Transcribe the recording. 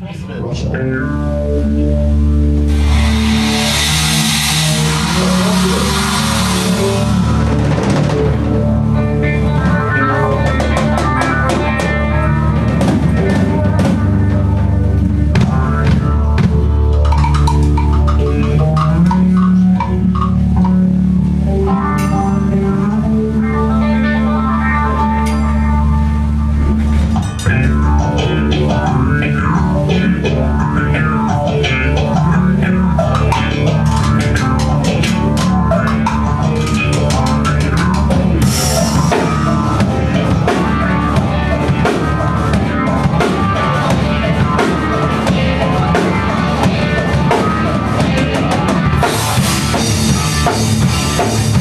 Russia. Thank